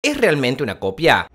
¿Es realmente una copia?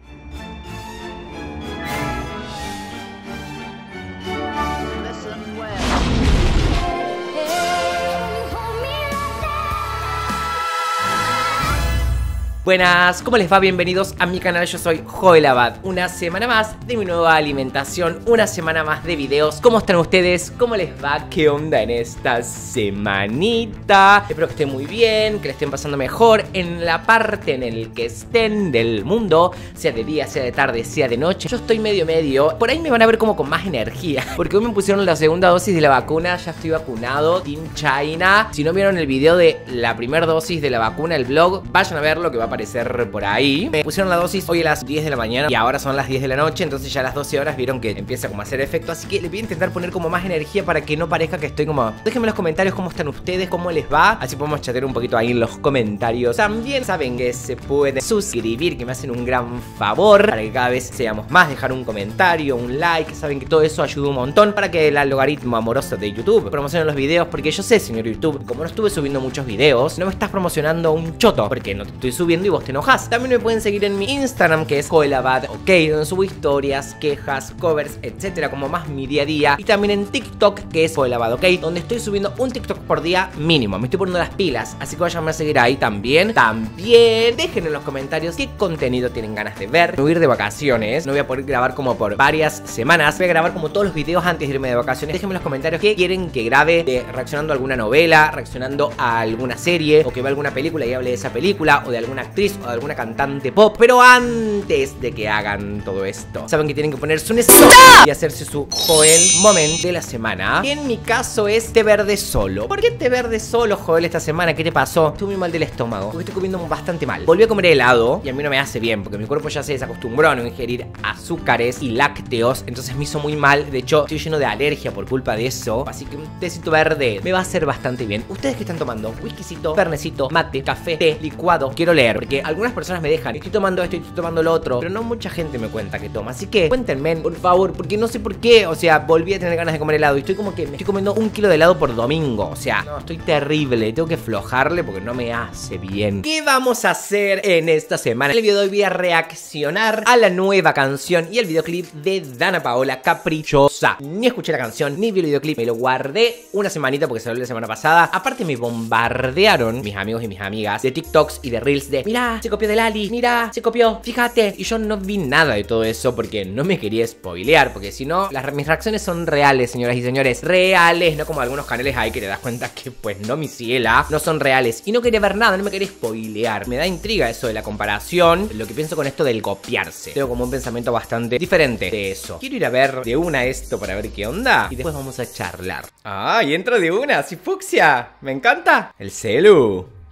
Buenas, ¿cómo les va? Bienvenidos a mi canal, yo soy Joel Abad Una semana más de mi nueva alimentación, una semana más de videos ¿Cómo están ustedes? ¿Cómo les va? ¿Qué onda en esta semanita? Espero que estén muy bien, que le estén pasando mejor En la parte en el que estén del mundo Sea de día, sea de tarde, sea de noche Yo estoy medio medio, por ahí me van a ver como con más energía Porque hoy me pusieron la segunda dosis de la vacuna Ya estoy vacunado, Team China Si no vieron el video de la primera dosis de la vacuna, el blog Vayan a verlo que va a aparecer por ahí. Me pusieron la dosis hoy a las 10 de la mañana y ahora son las 10 de la noche, entonces ya a las 12 horas vieron que empieza como a hacer efecto, así que les voy a intentar poner como más energía para que no parezca que estoy como... Déjenme en los comentarios cómo están ustedes, cómo les va, así podemos chatear un poquito ahí en los comentarios. También saben que se pueden suscribir, que me hacen un gran favor, para que cada vez seamos más, dejar un comentario, un like, saben que todo eso ayuda un montón para que el algoritmo amoroso de YouTube promocione los videos, porque yo sé, señor YouTube, como no estuve subiendo muchos videos, no me estás promocionando un choto, porque no te estoy subiendo y vos te enojas. También me pueden seguir en mi Instagram, que es Coelabad, ok, donde subo historias, quejas, covers, etcétera, como más mi día a día. Y también en TikTok, que es Coelabad, ok, donde estoy subiendo un TikTok por día mínimo. Me estoy poniendo las pilas, así que vayan a seguir ahí también. También dejen en los comentarios qué contenido tienen ganas de ver. Me voy a ir de vacaciones, no voy a poder grabar como por varias semanas. Voy a grabar como todos los videos antes de irme de vacaciones. Déjenme en los comentarios qué quieren que grabe de reaccionando a alguna novela, reaccionando a alguna serie, o que vea alguna película y hable de esa película, o de alguna actriz, o de alguna cantante pop. Pero antes de que hagan todo esto, saben que tienen que ponerse un stop y hacerse su Joel Moment de la semana. Que en mi caso es té verde solo. ¿Por qué té verde solo, Joel, esta semana? ¿Qué te pasó? Estuve muy mal del estómago. Porque estoy comiendo bastante mal. Volví a comer helado y a mí no me hace bien porque mi cuerpo ya se desacostumbró a no ingerir azúcares y lácteos. Entonces me hizo muy mal. De hecho, estoy lleno de alergia por culpa de eso. Así que un tecito verde me va a hacer bastante bien. ¿Ustedes qué están tomando? Whiskycito, fernecito, mate, café, té, licuado. Quiero leer porque algunas personas me dejan. Estoy tomando esto estoy tomando lo otro. Pero no mucha gente me cuenta que toma. Así que cuéntenme, por favor, porque no sé por qué. O sea, volví a tener ganas de comer helado. Y estoy como que me estoy comiendo un kilo de helado por domingo. O sea, no, estoy terrible. Tengo que flojarle porque no me hace bien. ¿Qué vamos a hacer en esta semana? En el video de hoy voy a reaccionar a la nueva canción y el videoclip de Dana Paola Caprichosa. Ni escuché la canción, ni vi el videoclip. Me lo guardé una semanita porque salió la semana pasada. Aparte me bombardearon mis amigos y mis amigas de TikToks y de Reels de Mira, se copió de Lali, mira, se copió, fíjate. Y yo no vi nada de todo eso porque no me quería spoilear. Porque si no, las, mis reacciones son reales, señoras y señores. Reales, no como algunos canales ahí que te das cuenta que pues no, mi ciela, no son reales. Y no quería ver nada, no me quería spoilear. Me da intriga eso de la comparación. Lo que pienso con esto del copiarse. Tengo como un pensamiento bastante diferente de eso. Quiero ir a ver de una esto para ver qué onda. Y después vamos a charlar. Ah, y entro de una, así fucsia. Me encanta. El celu.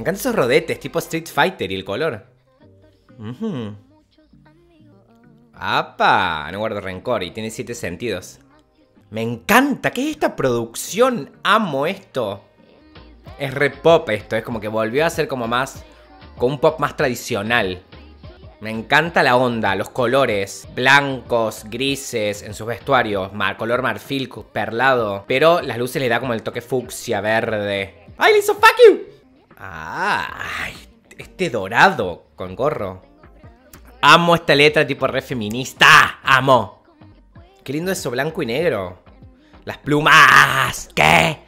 Me encantan esos rodetes, tipo Street Fighter y el color. Ujú. ¡Apa! No guardo rencor y tiene siete sentidos. Me encanta, ¿qué es esta producción? Amo esto. Es re pop esto, es como que volvió a ser como más. con un pop más tradicional. Me encanta la onda, los colores, blancos, grises en sus vestuarios, color marfil, perlado. Pero las luces le da como el toque fucsia, verde. ¡Ay, le hizo fuck you! ¡Ah! Este dorado con gorro. Amo esta letra tipo re feminista. Amo. Qué lindo eso, blanco y negro. Las plumas. ¿Qué?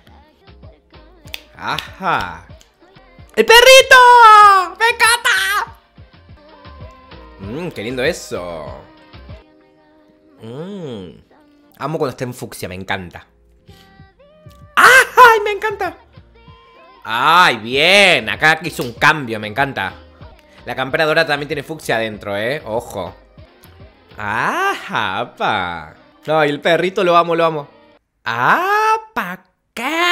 Ajá. ¡El perrito! ¡Me encanta! Mmm, qué lindo eso. Mmm. Amo cuando está en fucsia, me encanta. ¡Ay, me encanta! ¡Ay, bien! Acá hizo un cambio, me encanta. La campera dorada también tiene fucsia adentro, ¿eh? Ojo. ¡Ah, pa! Ay, el perrito lo amo, lo amo. ¡Ah, pa! ¿Qué?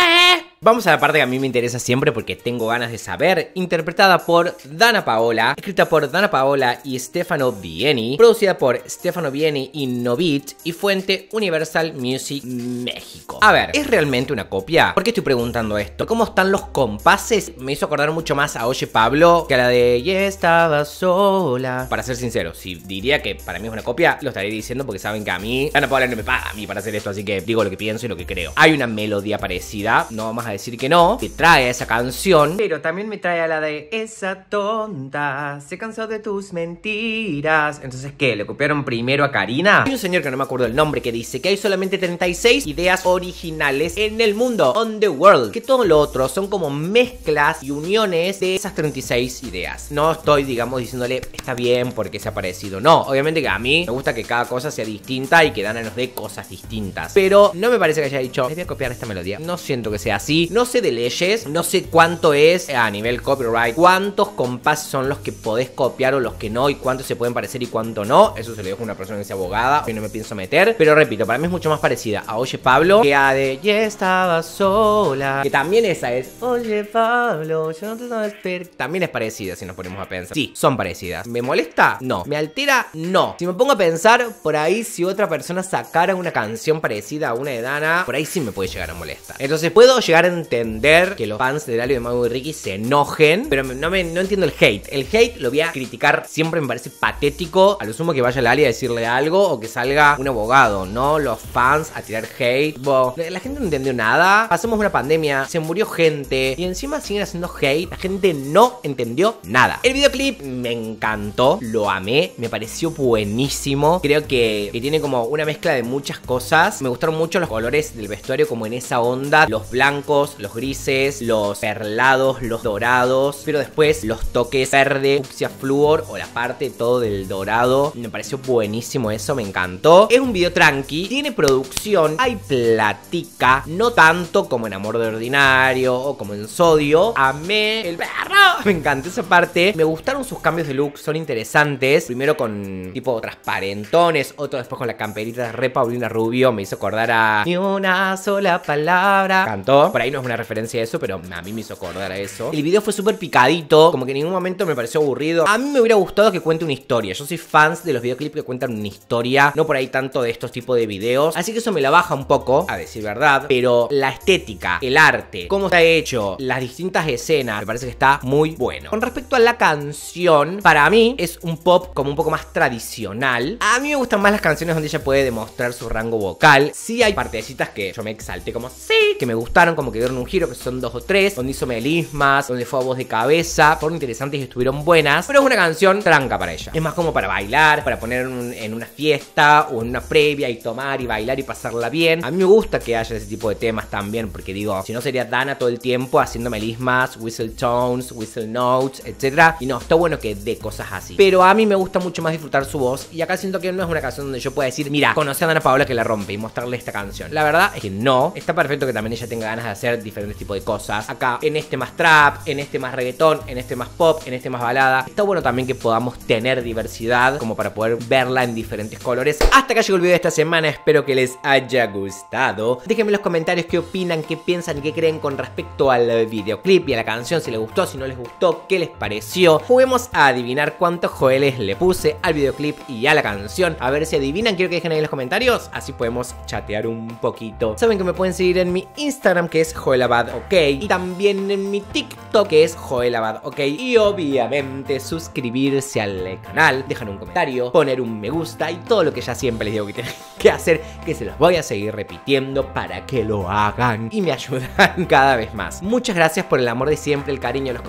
Vamos a la parte que a mí me interesa siempre porque tengo ganas de saber. Interpretada por Dana Paola, escrita por Dana Paola y Stefano Vieni, producida por Stefano Vieni y Novit y fuente Universal Music México. A ver, ¿es realmente una copia? ¿Por qué estoy preguntando esto? ¿Cómo están los compases? Me hizo acordar mucho más a Oye Pablo que a la de Y estaba sola. Para ser sincero, si diría que para mí es una copia, lo estaré diciendo porque saben que a mí Dana Paola no me paga a mí para hacer esto, así que digo lo que pienso y lo que creo. Hay una melodía parecida, no vamos a decir que no, que trae a esa canción, pero también me trae a la de esa tonta, se cansó de tus mentiras. Entonces, ¿qué? ¿Le copiaron primero a Karina? Hay un señor que no me acuerdo el nombre que dice que hay solamente 36 ideas originales en el mundo, on the world, que todo lo otro son como mezclas y uniones de esas 36 ideas. No estoy, digamos, diciéndole está bien porque se ha parecido. No, obviamente que a mí me gusta que cada cosa sea distinta y que Dana nos dé cosas distintas. Pero no me parece que haya dicho, les voy a copiar esta melodía. No siento que sea así. No sé de leyes, no sé cuánto es a nivel copyright, cuántos compases son los que podés copiar o los que no y cuántos se pueden parecer y cuánto no. Eso se lo dejo a una persona que sea abogada. Hoy no me pienso meter. Pero repito, para mí es mucho más parecida a Oye Pablo que a de Ya estaba sola. Que también esa es Oye Pablo, yo no te sabes esperar. También es parecida si nos ponemos a pensar. Sí, son parecidas. ¿Me molesta? No. ¿Me altera? No. Si me pongo a pensar, por ahí si otra persona sacara una canción parecida a una de Dana, por ahí sí me puede llegar a molestar. Entonces puedo llegar a entender que los fans de Lalo de Mago y Ricky se enojen, pero no, me, no entiendo el hate. El hate lo voy a criticar, siempre me parece patético. A lo sumo que vaya Lali a decirle algo o que salga un abogado, no los fans a tirar hate. la gente no entendió nada. Pasamos una pandemia, se murió gente y encima siguen haciendo hate. La gente no entendió nada. El videoclip me encantó, lo amé, me pareció buenísimo. Creo que, que tiene como una mezcla de muchas cosas. Me gustaron mucho los colores del vestuario como en esa onda. Los blancos, los grises, los perlados, los dorados. Pero después los toques verde, fucsia flúor o la parte todo del dorado. Me pareció buenísimo eso, me encantó. Es un video tranqui, tiene producción, hay platica. No tanto como en Amor de Ordinario o como en Sodio. Amé el Me encantó esa parte. Me gustaron sus cambios de look, son interesantes. Primero con tipo transparentones, otro después con la camperita de re Paulina Rubio. Me hizo acordar a Ni una sola palabra. Cantó. Por ahí no es una referencia a eso, pero a mí me hizo acordar a eso. El video fue súper picadito, como que en ningún momento me pareció aburrido. A mí me hubiera gustado que cuente una historia. Yo soy fans de los videoclips que cuentan una historia, no por ahí tanto de estos tipos de videos. Así que eso me la baja un poco, a decir verdad. Pero la estética, el arte, cómo está hecho, las distintas escenas, me parece que está muy bueno. Con respecto a la canción, para mí es un pop como un poco más tradicional. A mí me gustan más las canciones donde ella puede demostrar su rango vocal. Sí hay partecitas que yo me exalté como sí, que me gustaron, como que dieron un giro, que son dos o tres, donde hizo melismas, donde fue a voz de cabeza, fueron interesantes y estuvieron buenas, pero es una canción tranca para ella. Es más como para bailar, para poner en una fiesta o en una previa y tomar y bailar y pasarla bien. A mí me gusta que haya ese tipo de temas también, porque digo, si no sería Dana todo el tiempo haciendo melismas, whistle tones, whistle notes, etc. Y no, está bueno que dé cosas así. Pero a mí me gusta mucho más disfrutar su voz y acá siento que no es una canción donde yo pueda decir, mira, conoce a Dana Paola que la rompe y mostrarle esta canción. La verdad es que no. Está perfecto que también ella tenga ganas de hacer diferentes tipos de cosas. Acá, en este más trap, en este más reggaetón, en este más pop, en este más balada. Está bueno también que podamos tener diversidad como para poder verla en diferentes colores. Hasta acá llegó el video de esta semana. Espero que les haya gustado. Déjenme en los comentarios qué opinan, qué piensan y qué creen con respecto al videoclip y a la canción. Si les gustó, si no les gustó, qué les pareció. Juguemos a adivinar cuántos joeles le puse al videoclip y a la canción. A ver si adivinan. Quiero que dejen ahí en los comentarios. Así podemos chatear un poquito. Saben que me pueden seguir en mi Instagram que es Joelabad, ok. Y también en mi TikTok que es Joelabad, ok. Y obviamente suscribirse al canal, dejar un comentario, poner un me gusta y todo lo que ya siempre les digo que tienen que hacer, que se los voy a seguir repitiendo para que lo hagan y me ayudan cada vez más. Muchas gracias por el amor de siempre, el cariño, los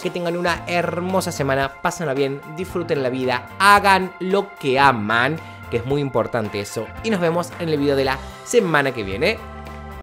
Que tengan una hermosa semana, pásenla bien, disfruten la vida, hagan lo que aman, que es muy importante eso. Y nos vemos en el video de la semana que viene.